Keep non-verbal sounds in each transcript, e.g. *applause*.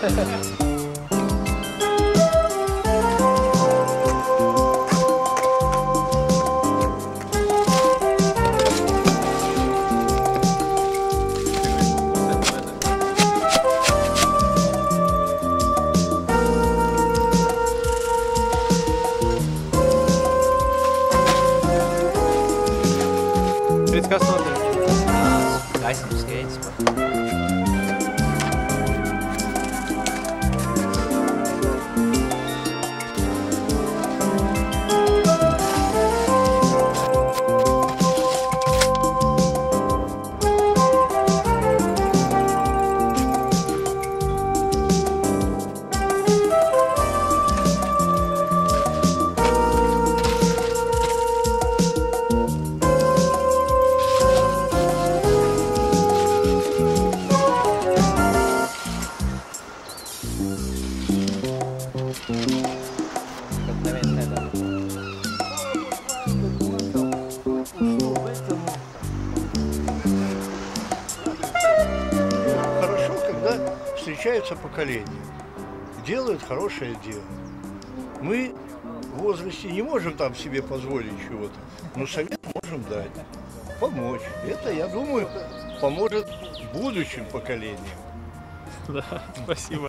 Gracias. *laughs* встречаются поколения, делают хорошее дело. Мы в возрасте не можем там себе позволить чего-то, но совет можем дать, помочь. Это, я думаю, поможет будущим поколениям. *laughs* Да, спасибо.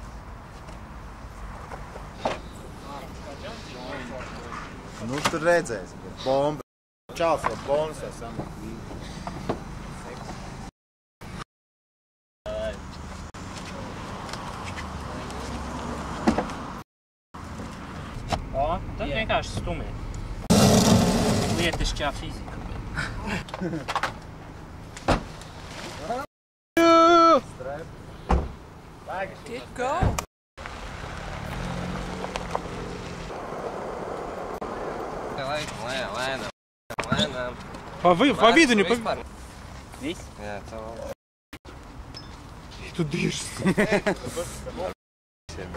Nu, tur redzēsim. Bomba. Čāls jau bonus esam. O, tad vienkārši stumē. Lietišķā fizika. Lēnām. Lēnām. Pa, vi, pa vidu не по... Vispār. Viss? Jā, tā vēl. Тут движется. yang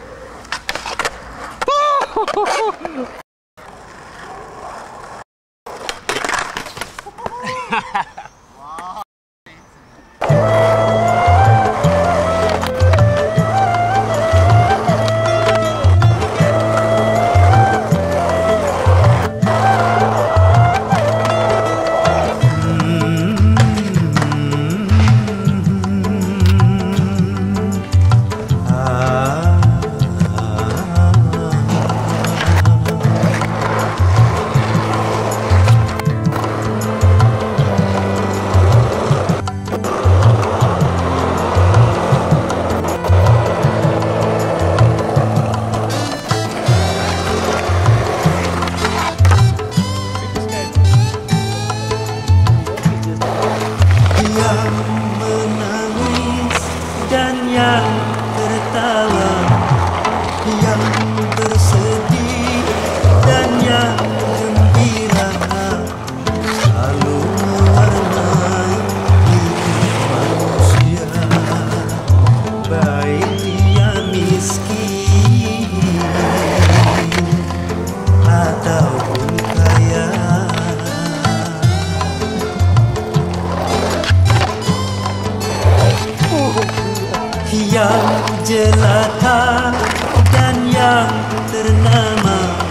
yang jelata dan yang ternama.